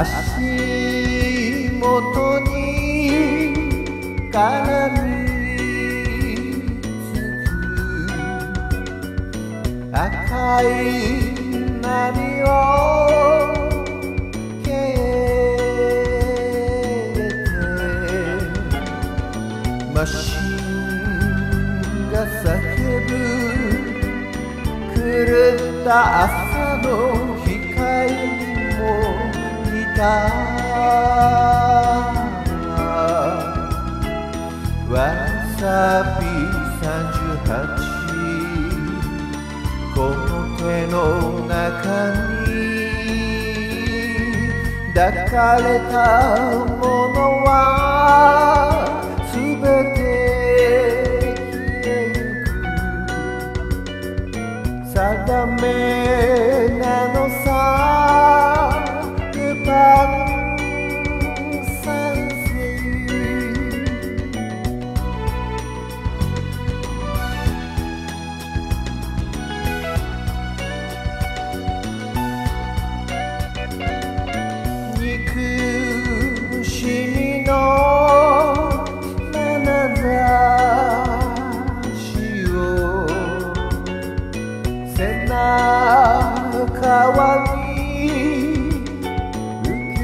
足元に絡みつく赤い波を消えてマシンが叫ぶ狂った朝のわさび38この手の中に抱かれたものはすべて消えゆく定め川に受け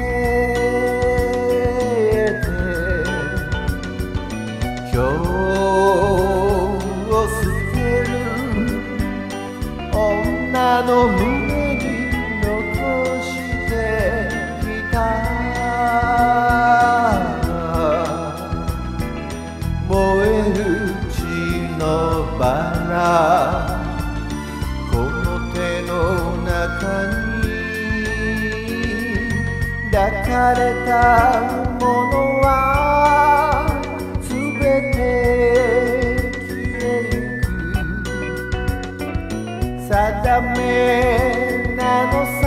て今日を捨てる女の胸。かれたものは全て消えゆく定めなのさ。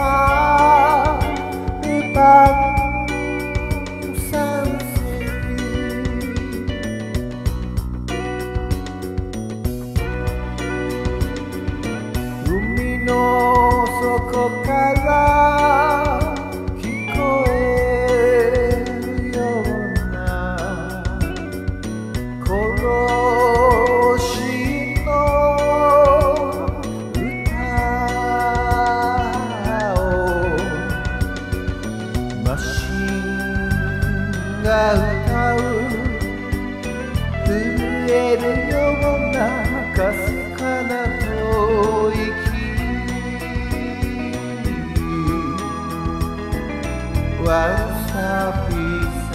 わさび38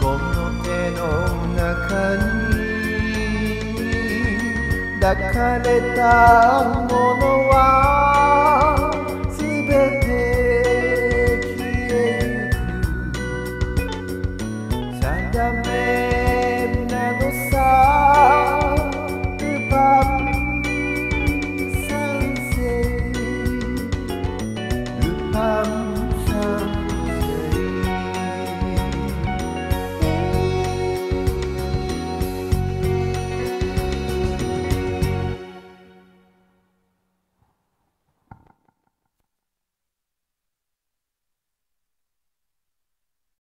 この手の中に抱かれたものは